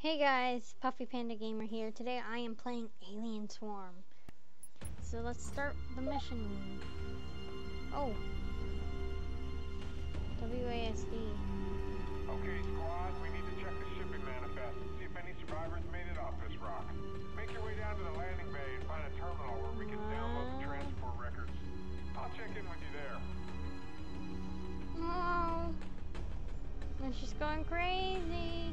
Hey guys, Puffy Panda Gamer here. Today I am playing Alien Swarm. So let's start the mission. Oh. WASD. Okay, squad, we need to check the shipping manifest and see if any survivors made it off this rock. Make your way down to the landing bay and find a terminal where we can download the ah. transport records. I'll check in with you there. Oh. And she's going crazy.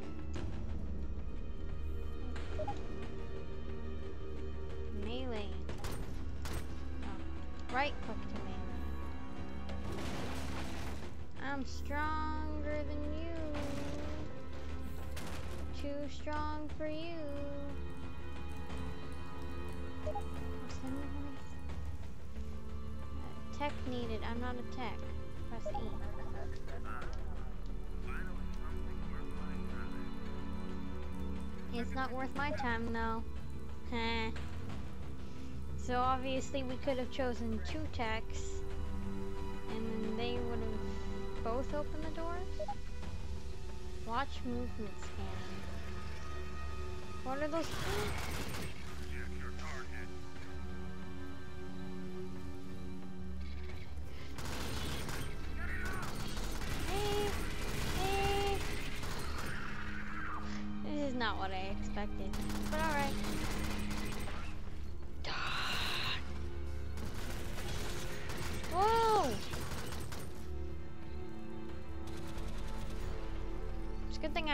right click to melee. I'm stronger than you. Too strong for you. Tech needed. I'm not a tech. Press E. It's not worth my time, though. Heh. So obviously we could have chosen two techs, and then they would have both opened the doors. Watch movement scan. What are those?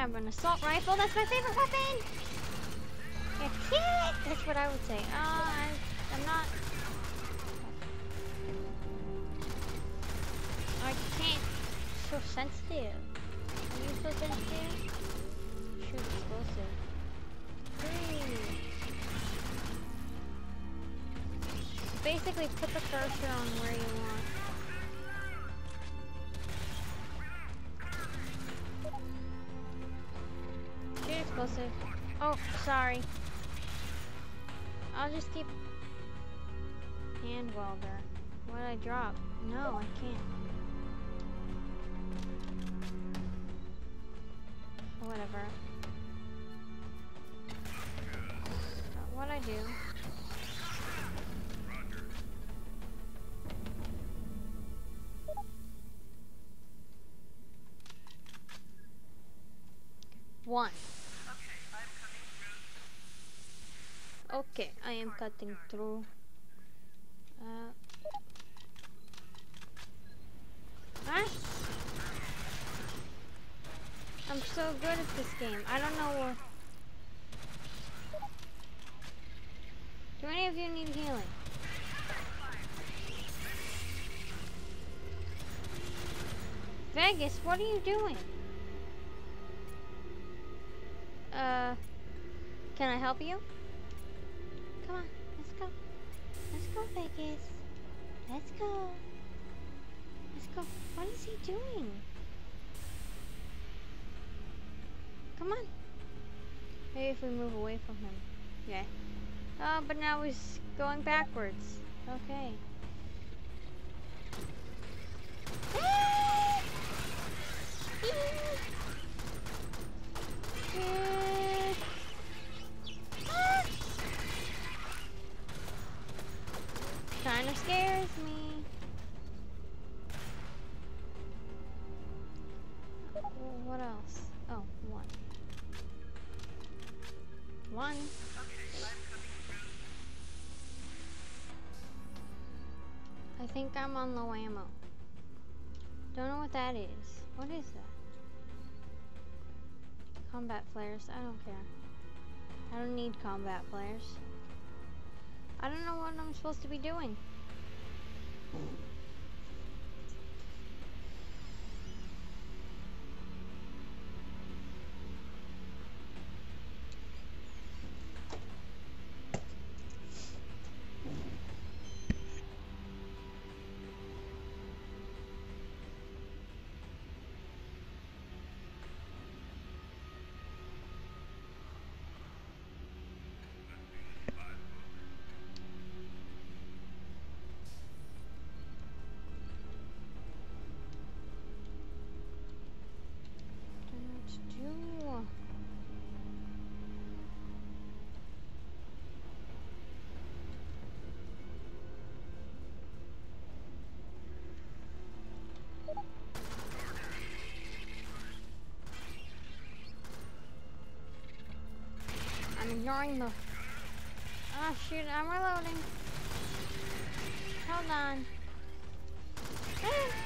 Have an assault rifle. That's my favorite weapon! That's what I would say. Uh, I, I'm not... I can't... So sensitive. Are you so sensitive? Shoot, explosive. Three. Basically, put the cursor on where you want. Oh, sorry. I'll just keep hand welder. What did I drop? No, I can't. Whatever. Uh, what I do? One. Okay, I am cutting through. Uh. I'm so good at this game. I don't know where. Do any of you need healing? Vegas, what are you doing? Uh, can I help you? Vegas. Let's go. Let's go. What is he doing? Come on. Maybe if we move away from him. Yeah. Oh, but now he's going backwards. Okay. Think I'm on low ammo. Don't know what that is. What is that? Combat flares. I don't care. I don't need combat flares. I don't know what I'm supposed to be doing. Ignoring the... Oh shoot, I'm reloading. Hold on.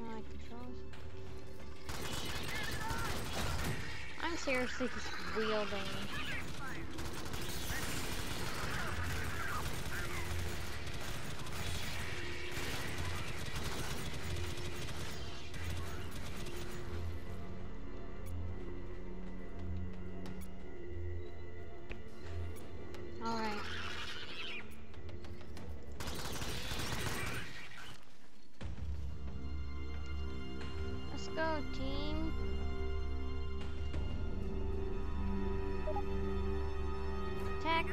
Ah. I'm seriously just wielding. Alright. Let's go, team. Tech.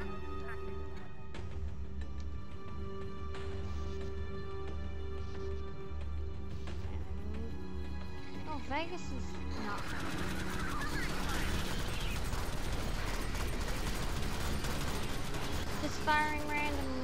Oh, Vegas is not. Just firing randomly,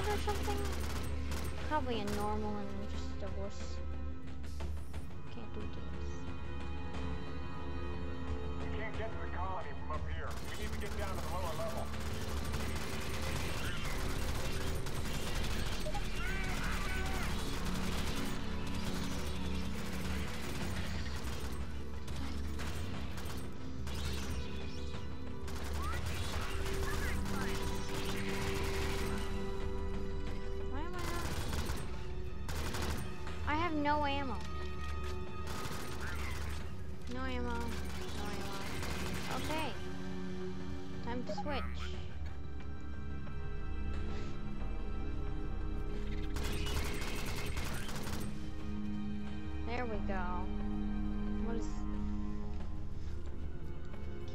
on? Or something? Probably a normal and just a wuss. Can't do this. We can't get to the colony from up here. We need to get down to the lower level. No ammo. No ammo. No ammo. Okay. Time to switch. There we go. What is...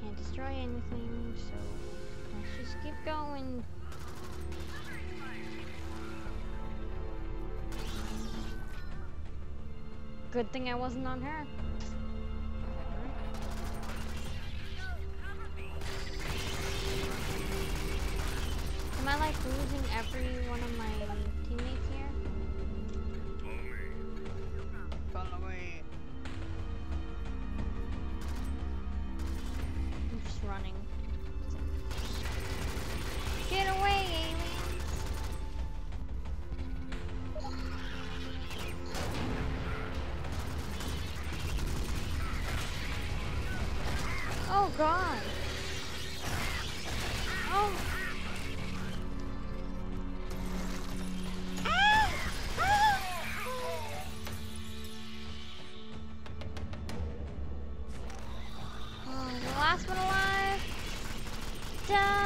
Can't destroy anything, so let's just keep going. Good thing I wasn't on her. Am I like losing every one of my Oh god. Oh. oh last one alive. Duh.